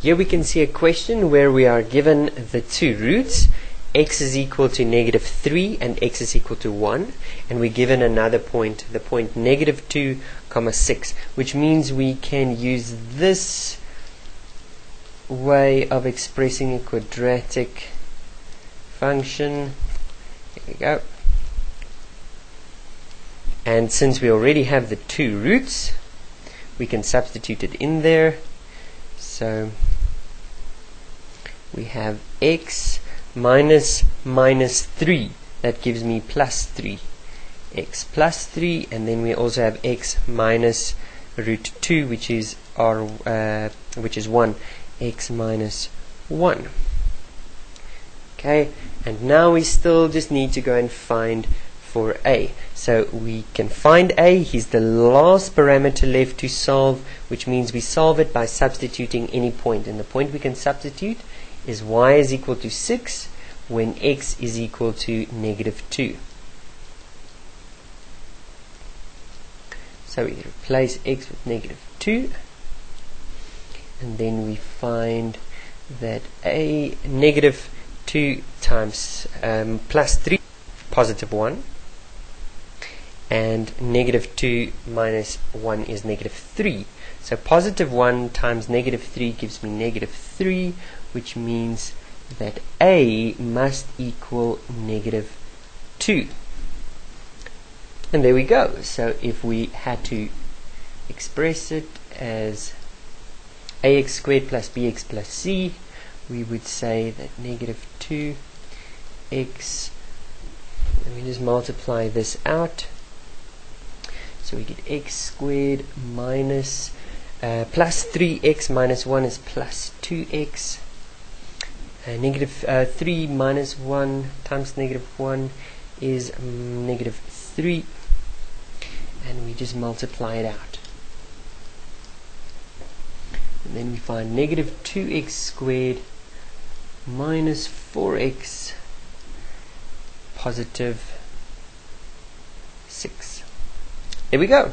Here we can see a question where we are given the two roots x is equal to negative 3 and x is equal to 1 and we're given another point the point negative 2 comma 6 which means we can use this way of expressing a quadratic function. There we go. And since we already have the two roots we can substitute it in there. So we have x minus minus 3 that gives me plus 3 x plus 3 and then we also have x minus root 2 which is r uh, which is 1 x minus 1 okay and now we still just need to go and find for a. So we can find a. He's the last parameter left to solve which means we solve it by substituting any point. point. And the point we can substitute is y is equal to 6 when x is equal to negative 2. So we replace x with negative 2 and then we find that a negative 2 times um, plus 3 positive 1 and negative 2 minus 1 is negative 3 so positive 1 times negative 3 gives me negative 3 which means that a must equal negative 2. And there we go. So if we had to express it as ax squared plus bx plus c, we would say that negative 2x, let me just multiply this out. So we get x squared minus uh, plus 3x minus 1 is plus 2x uh, negative, uh, 3 minus 1 times negative 1 is um, negative 3 and we just multiply it out. And then we find negative 2x squared minus 4x positive 6 there we go